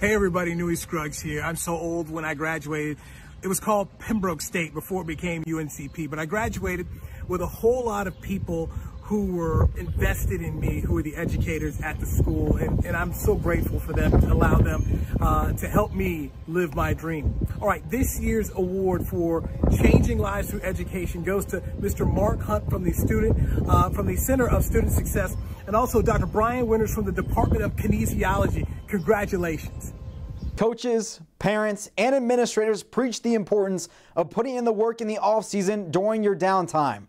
Hey everybody, Nui Scruggs here. I'm so old when I graduated. It was called Pembroke State before it became UNCP, but I graduated with a whole lot of people who were invested in me, who were the educators at the school, and, and I'm so grateful for them to allow them uh, to help me live my dream. All right, this year's award for changing lives through education goes to Mr. Mark Hunt from the student, uh, from the Center of Student Success, and also Dr. Brian Winters from the Department of Kinesiology. Congratulations. Coaches, parents, and administrators preach the importance of putting in the work in the off season during your downtime.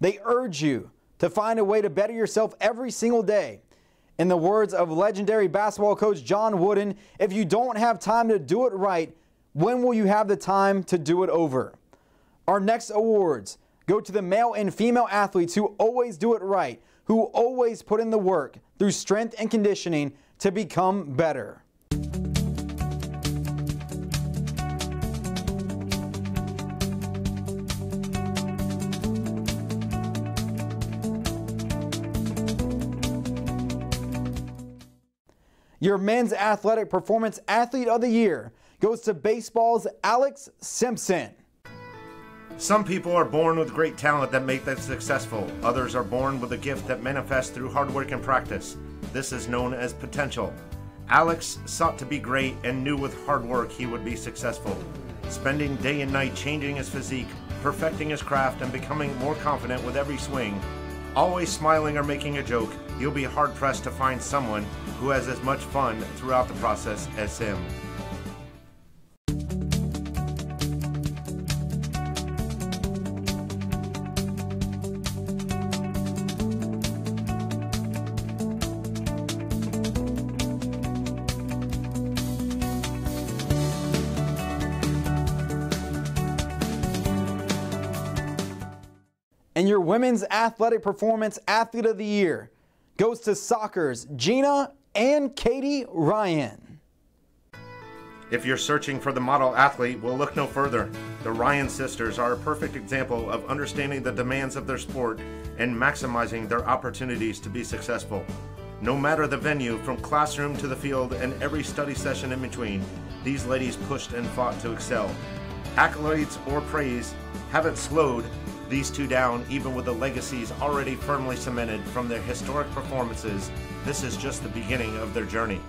They urge you to find a way to better yourself every single day. In the words of legendary basketball coach John Wooden, if you don't have time to do it right, when will you have the time to do it over? Our next awards go to the male and female athletes who always do it right, who always put in the work through strength and conditioning to become better. Your men's athletic performance athlete of the year goes to baseball's Alex Simpson. Some people are born with great talent that make them successful. Others are born with a gift that manifests through hard work and practice. This is known as potential. Alex sought to be great and knew with hard work he would be successful. Spending day and night changing his physique, perfecting his craft, and becoming more confident with every swing, always smiling or making a joke, you'll be hard pressed to find someone who has as much fun throughout the process as him. And your women's athletic performance athlete of the year goes to soccer's Gina and Katie Ryan. If you're searching for the model athlete, we'll look no further. The Ryan sisters are a perfect example of understanding the demands of their sport and maximizing their opportunities to be successful. No matter the venue, from classroom to the field and every study session in between, these ladies pushed and fought to excel. Accolades or praise haven't slowed these two down, even with the legacies already firmly cemented from their historic performances. This is just the beginning of their journey.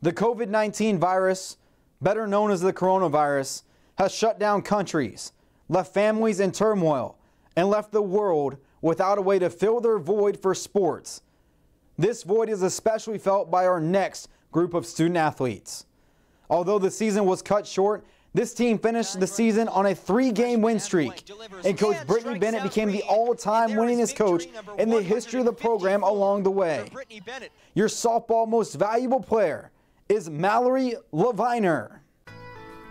The COVID 19 virus, better known as the coronavirus, has shut down countries, left families in turmoil, and left the world without a way to fill their void for sports. This void is especially felt by our next group of student athletes. Although the season was cut short, this team finished the season on a three-game win streak, and Coach Brittany Bennett became the all-time winningest coach in the history of the program along the way. Your softball most valuable player is Mallory Leviner.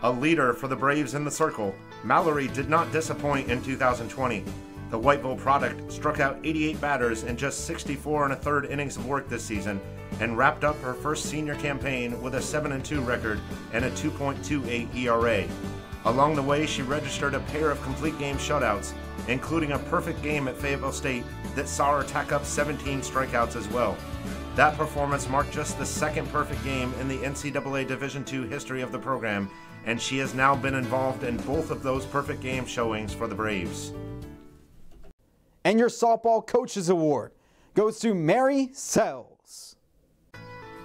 A leader for the Braves in the circle, Mallory did not disappoint in 2020. The Whiteville product struck out 88 batters in just 64 and a third innings of work this season and wrapped up her first senior campaign with a 7 2 record and a 2.28 ERA. Along the way, she registered a pair of complete game shutouts, including a perfect game at Fayetteville State that saw her tack up 17 strikeouts as well. That performance marked just the second perfect game in the NCAA Division II history of the program, and she has now been involved in both of those perfect game showings for the Braves. And your softball coaches award goes to Mary Sells.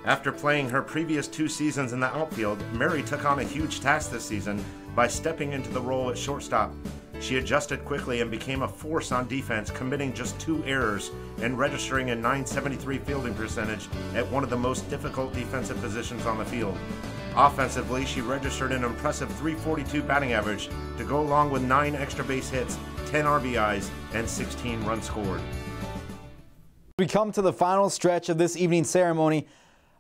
After playing her previous two seasons in the outfield, Mary took on a huge task this season by stepping into the role at shortstop. She adjusted quickly and became a force on defense, committing just two errors and registering a 973 fielding percentage at one of the most difficult defensive positions on the field. Offensively, she registered an impressive 342 batting average to go along with 9 extra base hits, 10 RBIs, and 16 runs scored. We come to the final stretch of this evening's ceremony.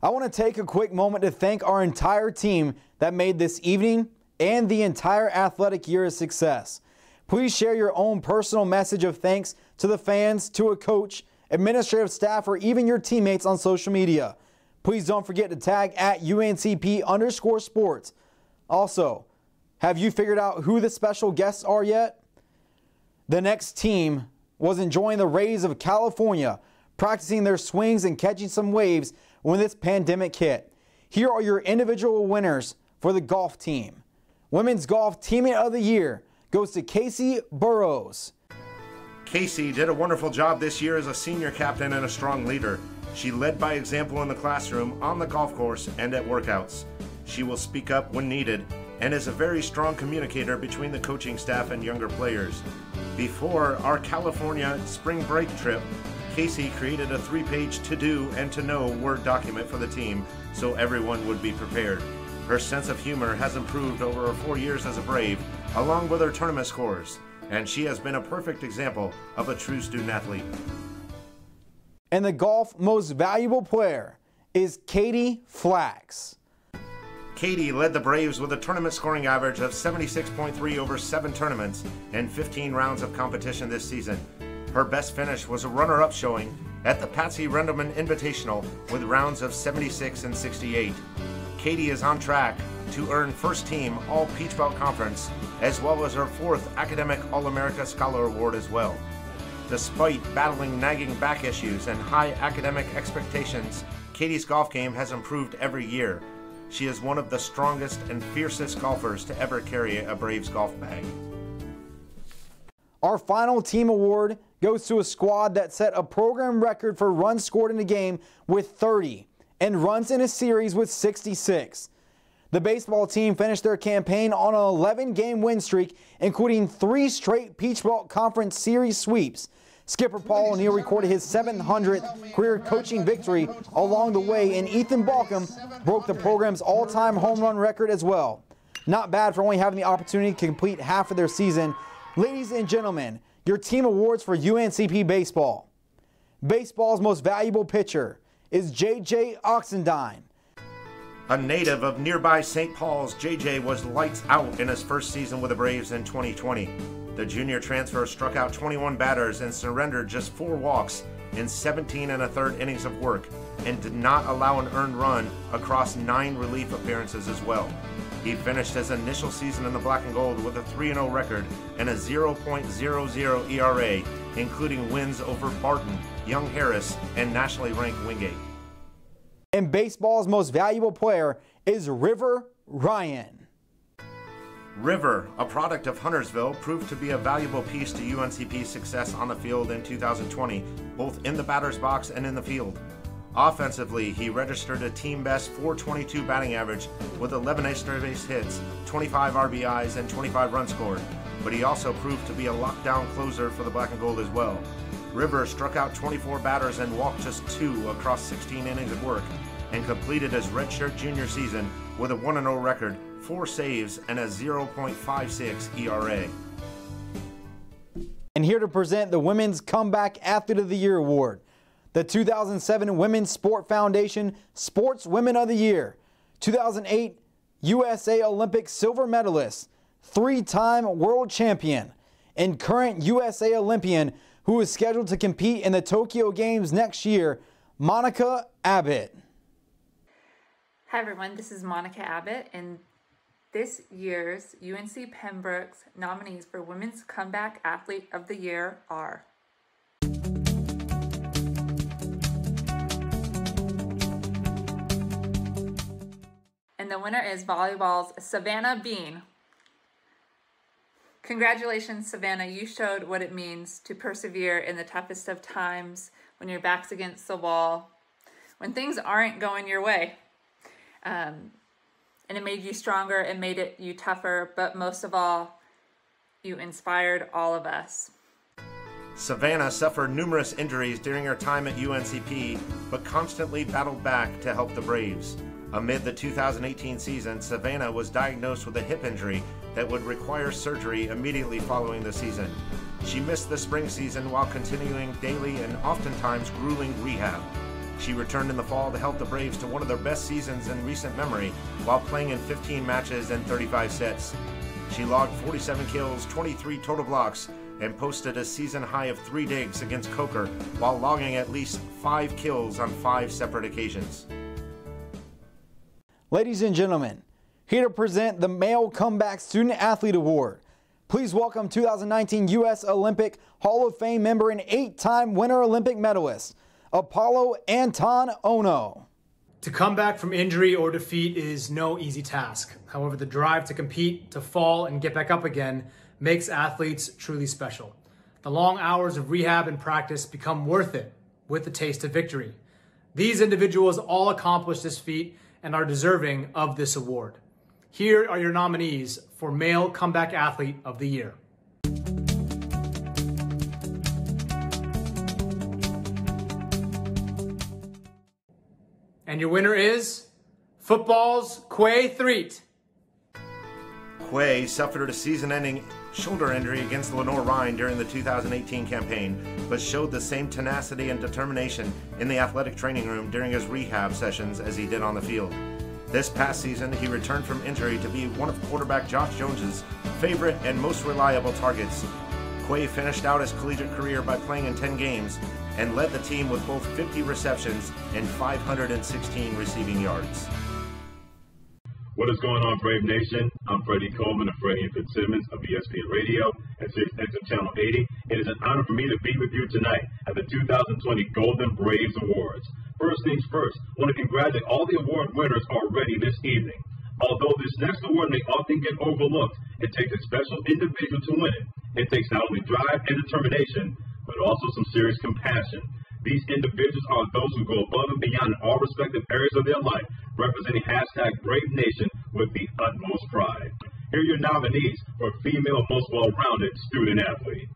I want to take a quick moment to thank our entire team that made this evening and the entire athletic year a success. Please share your own personal message of thanks to the fans, to a coach, administrative staff, or even your teammates on social media. Please don't forget to tag at UNCP underscore sports. Also, have you figured out who the special guests are yet? The next team was enjoying the rays of California, practicing their swings and catching some waves when this pandemic hit. Here are your individual winners for the golf team. Women's Golf Teammate of the Year goes to Casey Burrows. Casey did a wonderful job this year as a senior captain and a strong leader. She led by example in the classroom, on the golf course, and at workouts. She will speak up when needed and is a very strong communicator between the coaching staff and younger players. Before our California spring break trip, Casey created a three page to do and to know Word document for the team so everyone would be prepared. Her sense of humor has improved over her four years as a Brave, along with her tournament scores, and she has been a perfect example of a true student athlete. And the golf most valuable player is Katie Flax. Katie led the Braves with a tournament scoring average of 76.3 over seven tournaments and 15 rounds of competition this season. Her best finish was a runner up showing at the Patsy Rendleman Invitational with rounds of 76 and 68. Katie is on track to earn first team All Peach Belt Conference as well as her fourth Academic All America Scholar Award as well. Despite battling nagging back issues and high academic expectations, Katie's golf game has improved every year. She is one of the strongest and fiercest golfers to ever carry a Braves golf bag. Our final team award goes to a squad that set a program record for runs scored in a game with 30 and runs in a series with 66. The baseball team finished their campaign on an 11 game win streak, including three straight Peach Belt Conference Series sweeps. Skipper Paul O'Neill recorded his 700th career coaching victory along the way, and Ethan Balcom broke the program's all time home run record as well. Not bad for only having the opportunity to complete half of their season. Ladies and gentlemen, your team awards for UNCP Baseball. Baseball's most valuable pitcher is J.J. Oxendine. A native of nearby St. Paul's, JJ was lights out in his first season with the Braves in 2020. The junior transfer struck out 21 batters and surrendered just four walks in 17 and a third innings of work and did not allow an earned run across nine relief appearances as well. He finished his initial season in the black and gold with a 3 0 record and a 0.00 ERA, including wins over Barton, Young Harris, and nationally ranked Wingate. And baseball's most valuable player is River Ryan. River, a product of Huntersville, proved to be a valuable piece to UNCP's success on the field in 2020, both in the batter's box and in the field. Offensively, he registered a team best 422 batting average with 11 extra base hits, 25 RBIs, and 25 runs scored, but he also proved to be a lockdown closer for the black and gold as well. River struck out 24 batters and walked just two across 16 innings of work and completed his redshirt junior season with a 1 0 record, four saves, and a 0.56 ERA. And here to present the Women's Comeback Athlete of the Year Award, the 2007 Women's Sport Foundation Sports Women of the Year, 2008 USA Olympic silver medalist, three time world champion, and current USA Olympian who is scheduled to compete in the Tokyo Games next year, Monica Abbott. Hi everyone, this is Monica Abbott, and this year's UNC Pembroke's nominees for Women's Comeback Athlete of the Year are And the winner is volleyball's Savannah Bean. Congratulations, Savannah. You showed what it means to persevere in the toughest of times when your back's against the wall, when things aren't going your way. Um, and it made you stronger, it made it you tougher, but most of all, you inspired all of us. Savannah suffered numerous injuries during her time at UNCP, but constantly battled back to help the Braves. Amid the 2018 season, Savannah was diagnosed with a hip injury that would require surgery immediately following the season. She missed the spring season while continuing daily and oftentimes grueling rehab. She returned in the fall to help the Braves to one of their best seasons in recent memory while playing in 15 matches and 35 sets. She logged 47 kills, 23 total blocks, and posted a season high of three digs against Coker while logging at least five kills on five separate occasions. Ladies and gentlemen, here to present the Male Comeback Student Athlete Award. Please welcome 2019 U.S. Olympic Hall of Fame member and eight-time Winter Olympic medalist, Apolo Anton Ohno. To come back from injury or defeat is no easy task. However, the drive to compete, to fall, and get back up again makes athletes truly special. The long hours of rehab and practice become worth it with the taste of victory. These individuals all accomplished this feat and are deserving of this award. Here are your nominees for Male Comeback Athlete of the Year. And your winner is football's Quay Threet. Quay suffered a season ending shoulder injury against Lenoir-Rhyne during the 2018 campaign, but showed the same tenacity and determination in the athletic training room during his rehab sessions as he did on the field. This past season, he returned from injury to be one of quarterback Josh Jones's favorite and most reliable targets. Quay finished out his collegiate career by playing in 10 games and led the team with both 50 receptions and 516 receiving yards. What is going on, Brave Nation? I'm Freddie Coleman of Freddie and Fitzsimmons of ESPN Radio and Sirius XM Channel 80. It is an honor for me to be with you tonight at the 2020 Golden Braves Awards. First things first, I want to congratulate all the award winners already this evening. Although this next award may often get overlooked, it takes a special individual to win it. It takes not only drive and determination, but also some serious compassion. These individuals are those who go above and beyond in all respective areas of their life, representing hashtag Brave Nation with the utmost pride. Here are your nominees for Female Most Well-Rounded Student Athlete.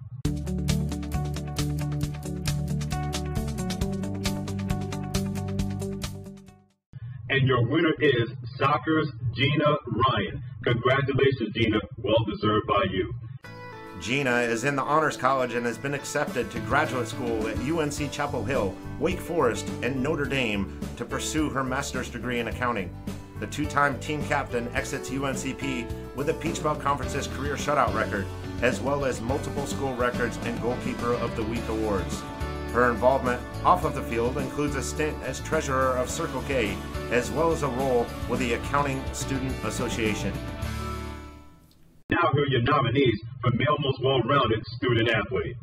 And your winner is soccer's Gina Ryan. Congratulations, Gina. Well deserved by you. Gina is in the Honors College and has been accepted to graduate school at UNC Chapel Hill, Wake Forest, and Notre Dame to pursue her master's degree in accounting. The two time team captain exits UNCP with a Peach Belt Conference's career shutout record, as well as multiple school records and Goalkeeper of the Week awards. Her involvement off of the field includes a stint as treasurer of Circle K, as well as a role with the Accounting Student Association. Now here are your nominees for Male Most Well-Rounded Student Athlete.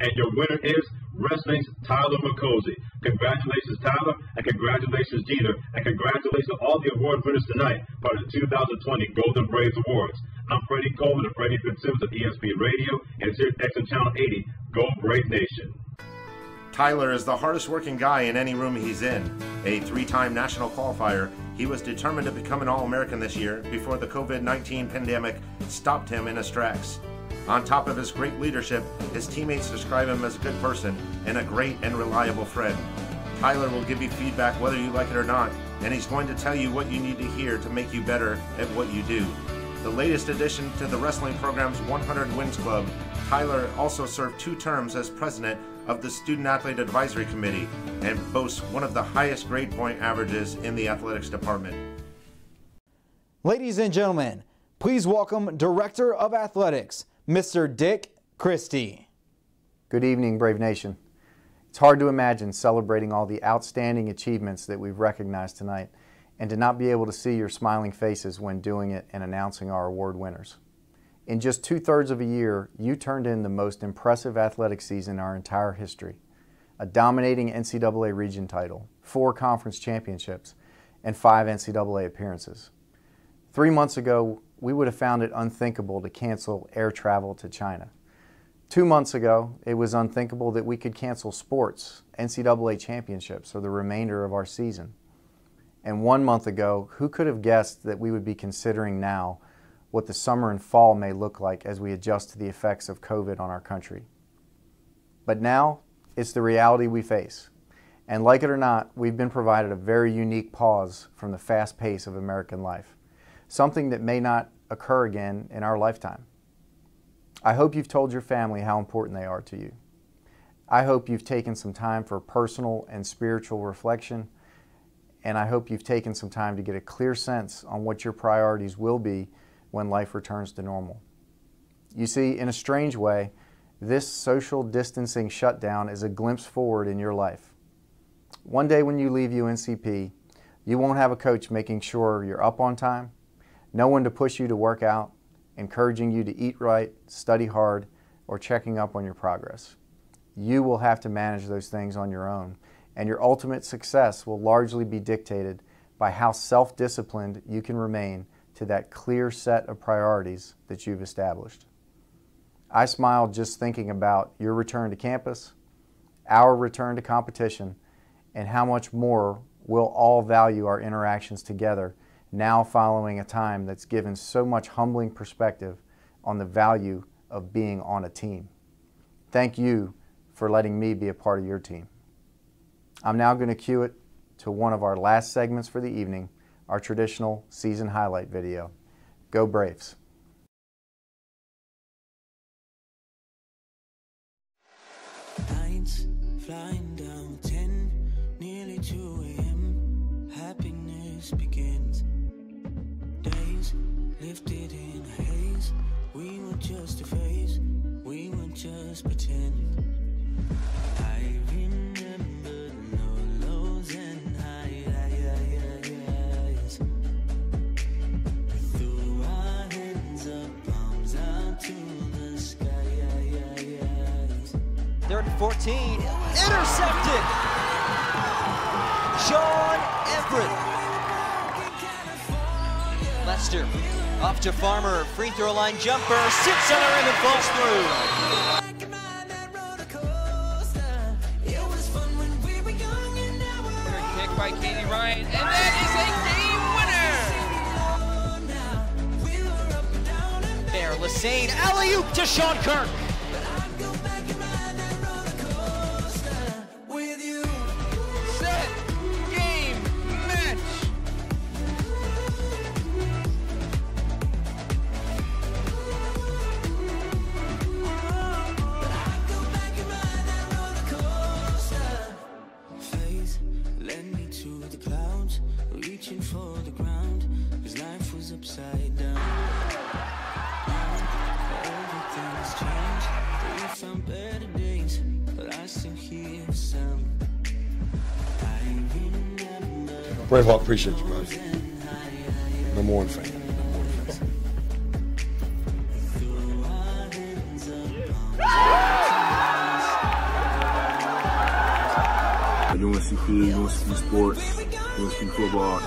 And your winner is Wrestling's Tyler McCosey. Congratulations, Tyler, and congratulations, Gina, and congratulations to all the award winners tonight for the 2020 Golden Braves Awards. I'm Freddie Coleman of Freddie Fitzsimmons of ESPN Radio and Sirius XM Channel 80. Go Brave Nation. Tyler is the hardest working guy in any room he's in. A three time national qualifier, he was determined to become an All American this year before the COVID 19 pandemic stopped him in his tracks. On top of his great leadership, his teammates describe him as a good person and a great and reliable friend. Tyler will give you feedback whether you like it or not, and he's going to tell you what you need to hear to make you better at what you do. The latest addition to the wrestling program's 100 Wins Club, Tyler also served two terms as president of the Student Athlete Advisory Committee and boasts one of the highest grade point averages in the athletics department. Ladies and gentlemen, please welcome Director of Athletics, Mr. Dick Christy. Good evening, Brave Nation. It's hard to imagine celebrating all the outstanding achievements that we've recognized tonight and to not be able to see your smiling faces when doing it and announcing our award winners. In just two thirds of a year, you turned in the most impressive athletic season in our entire history a dominating NCAA region title, four conference championships, and five NCAA appearances. Three months ago, we would have found it unthinkable to cancel air travel to China. Two months ago, it was unthinkable that we could cancel sports, NCAA championships, or the remainder of our season. And one month ago, who could have guessed that we would be considering now what the summer and fall may look like as we adjust to the effects of COVID on our country? But now, it's the reality we face. And like it or not, we've been provided a very unique pause from the fast pace of American life, something that may not occur again in our lifetime. I hope you've told your family how important they are to you. I hope you've taken some time for personal and spiritual reflection, and I hope you've taken some time to get a clear sense on what your priorities will be when life returns to normal. You see, in a strange way, this social distancing shutdown is a glimpse forward in your life. One day when you leave UNCP, you won't have a coach making sure you're up on time, no one to push you to work out, encouraging you to eat right, study hard, or checking up on your progress. You will have to manage those things on your own, and your ultimate success will largely be dictated by how self disciplined you can remain to that clear set of priorities that you've established. I smile just thinking about your return to campus, our return to competition, and how much more we'll all value our interactions together now following a time that's given so much humbling perspective on the value of being on a team. Thank you for letting me be a part of your team. I'm now going to cue it to one of our last segments for the evening, our traditional season highlight video. Go Braves! Flying down 10, nearly 2 a.m. Happiness begins. Days lifted in a haze. We were just a we were just pretend. Third and 14. Intercepted! Sean Everett. Lester off to Farmer. Free throw line jumper. Sits on the rim and falls through. Kick by Katie Ryan, and that is a game winner! There, Lassane. Alley oop to Sean Kirk. Appreciate you, brother. Number one fan. Number one fan. UNCP, UNCP Sports, UNCP Football.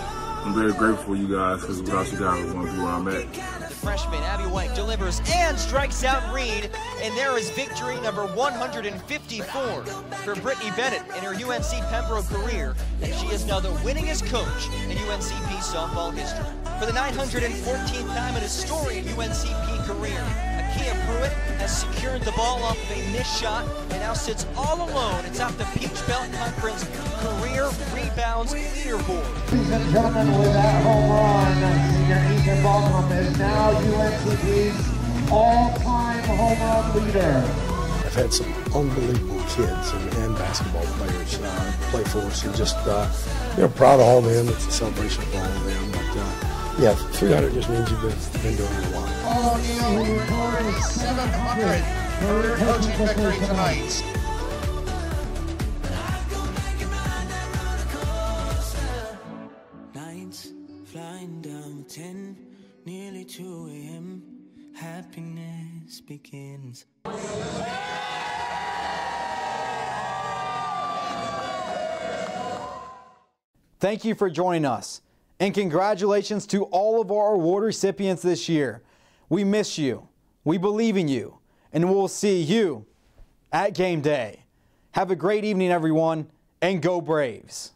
I'm very grateful for you guys because without you guys, I wouldn't be where I'm at. The freshman Abby White delivers and strikes out Reed, and there is victory number 154 for Brittany Bennett in her UNC Pembroke career, and she is now the winningest coach in UNCP softball history. For the 914th time in his storied UNCP career, Akia Pruitt has secured the ball off of a missed shot and now sits all alone atop the Peach Belt Conference career rebounds leaderboard. Ladies and gentlemen, with that home run, senior Ethan Baldwin is now UNCP's all-time home run leader. I've had some unbelievable kids and, and basketball players uh, play for us, and just uh, you know proud of all of them. It's a celebration for all of them. But uh, yeah, 300 just means you've been, been doing it a while. Paul O'Neill, who recorded 700 for coaching victory tonight. nights flying down 10, nearly 2 a.m. Happiness begins. Thank you for joining us. And congratulations to all of our award recipients this year. We miss you. We believe in you. And we'll see you at game day. Have a great evening, everyone, and go Braves.